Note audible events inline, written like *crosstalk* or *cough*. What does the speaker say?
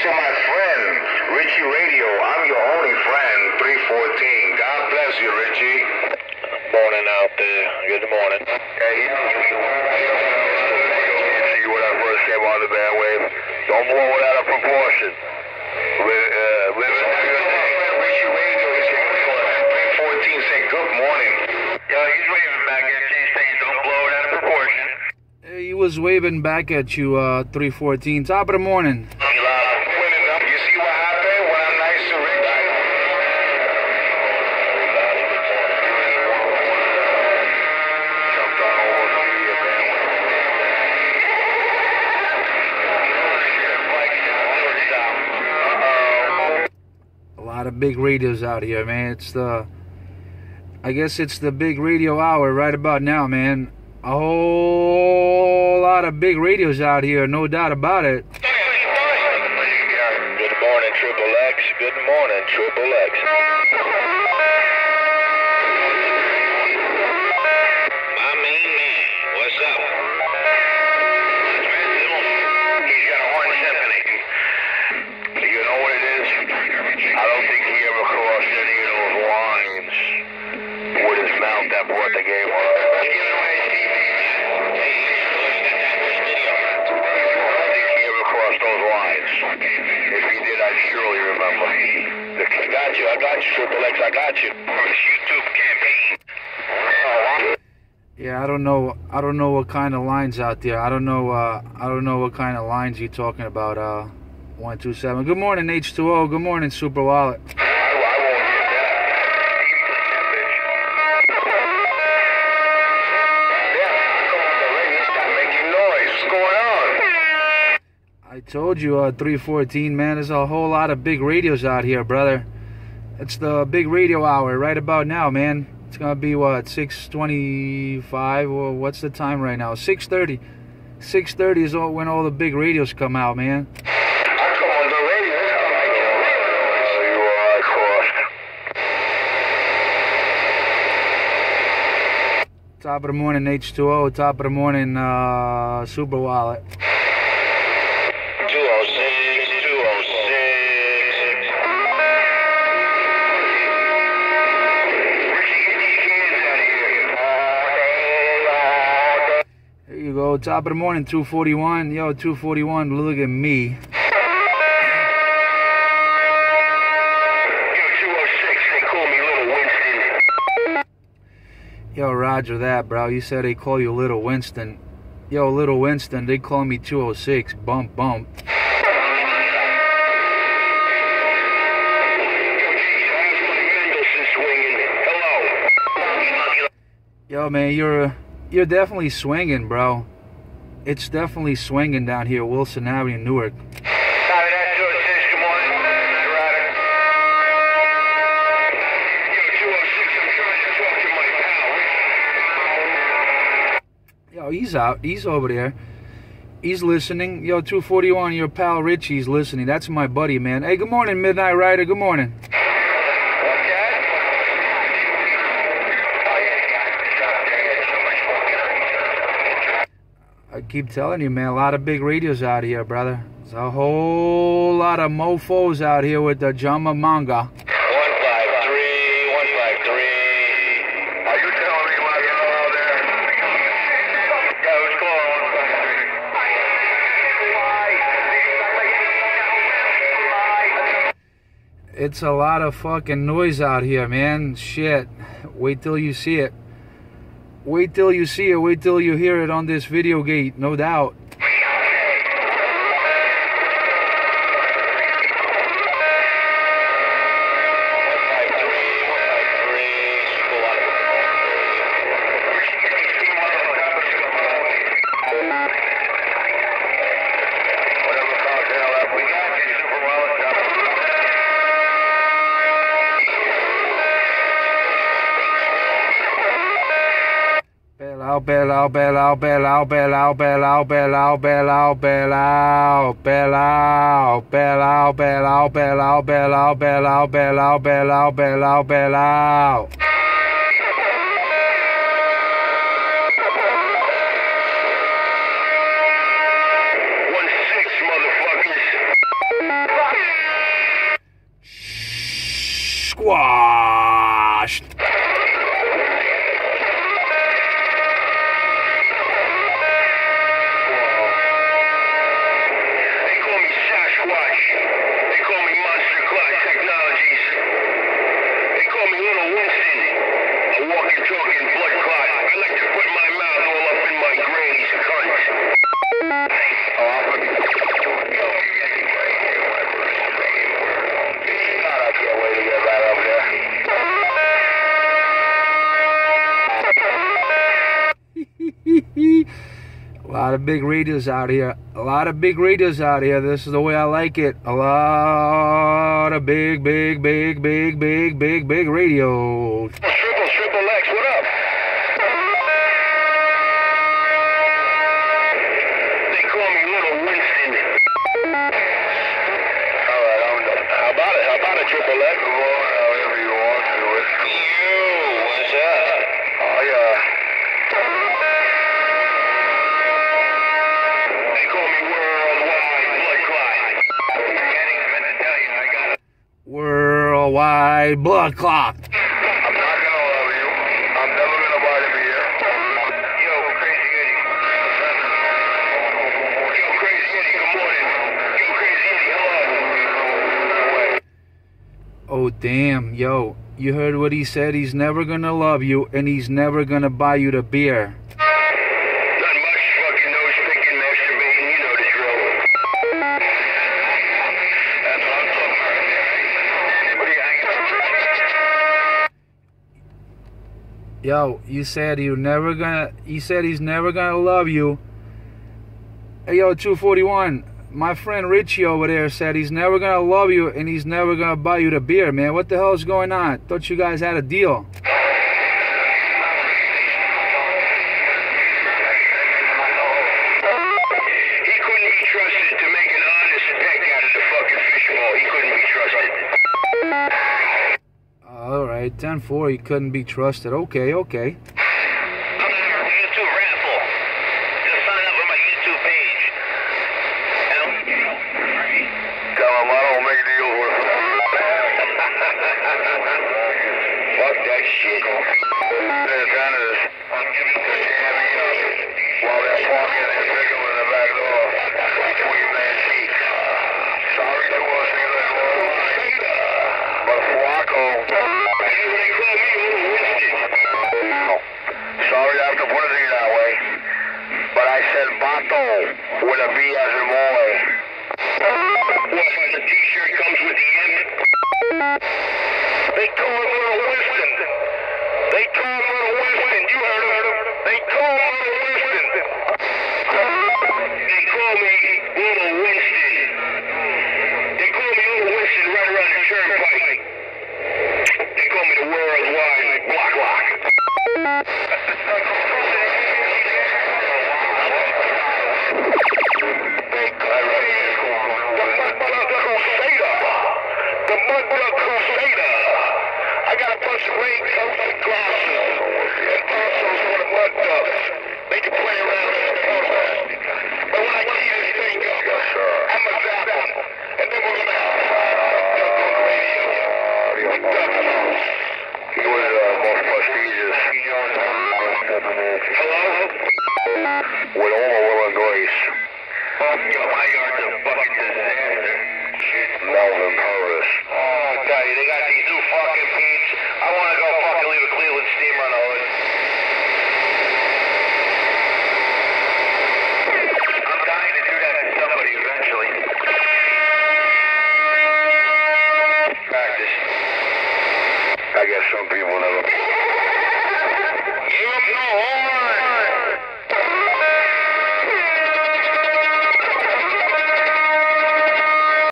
to my friend, Richie Radio. I'm your only friend, 314. God bless you, Richie. Morning out there. Good morning. Hey, you see what I first came on the bandwave? Don't blow it out of proportion. Li- uh, live in Richie Radio is here 314. Say good morning. Yo, he's waving back at you, saying don't blow it out of proportion. He was waving back at you, uh, 314. Top of the morning. Big radios out here, man. It's the, I guess it's the big radio hour right about now, man. A whole lot of big radios out here, no doubt about it. I'd surely remember. I got you, I got you, Triple X, I got you. From his YouTube campaign. Yeah, I don't know. I don't know what kind of lines out there. I don't know. Uh, I don't know what kind of lines you're talking about. Uh, one two seven. Good morning, H2O. Good morning, Super Wallet. Told you, uh, 314, man. There's a whole lot of big radios out here, brother. It's the big radio hour right about now, man. It's gonna be what 6:25 or what's the time right now? 6:30. 6:30 is all, when all the big radios come out, man. Top of the morning, H2O. Top of the morning, uh, Super Wallet. Go. Top of the morning, 241. Yo, 241. Look at me. Yo, 206, they call me Little Winston. Yo, Roger that, bro. You said they call you Little Winston. Yo, Little Winston, they call me 206. Bump, bump. Mendelssohn swinging. Hello. Yo, man, you're you're definitely swinging, bro. It's definitely swinging down here, Wilson Avenue, Newark. Copy that, 206, good morning. Night Rider. Yo, 206, I'm trying to talk to my pal, Richie. Yo, he's out. He's over there. He's listening. Yo, 241, your pal Richie's listening. That's my buddy, man. Hey, good morning, Midnight Rider. Good morning. What's that? Oh, yeah, yeah. I keep telling you, man, a lot of big radios out here, brother. There's a whole lot of mofos out here with the Jama Manga. 153, 153. Are you telling me what you know out there? Yeah, what's going on? It's a lot of fucking noise out here, man. Shit. Wait till you see it. Wait till you see it. Wait till you hear it on this video gate, no doubt. Belal, out, Belal, out, Belal, out, Belal, out, Belal, out, Belal, out, Belal, out, Belal, out, Belal, out, Squashed. Motherfuckers. lot of big radios out here. A lot of big radios out here. This is the way I like it. A lot of big, big, big, big, big, big, big radios. Crazy Eddie, hello. Oh, damn. Yo, you heard what he said? He's never gonna love you and he's never gonna buy you the beer. Yo, you said you never gonna. He said he's never gonna love you. Hey, yo, 241. My friend Richie over there said he's never gonna love you and he's never gonna buy you the beer, man. What the hell's going on? Thought you guys had a deal. Right, 10-4. He couldn't be trusted. Okay, okay. I'm in our YouTube raffle. Just *laughs* t-shirt with the imp? They call him Little Winston. They call him Little Winston. You heard him. They call him Little Winston. They call me Little Winston. They call me Little Winston right around the turnpike. They call me the worldwide Uh, Hello? With all the will and grace. Yo, my yard's a fucking disaster. Melvin Purvis. Oh, I tell you, they got these new fucking peeps. I want to go